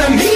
enemy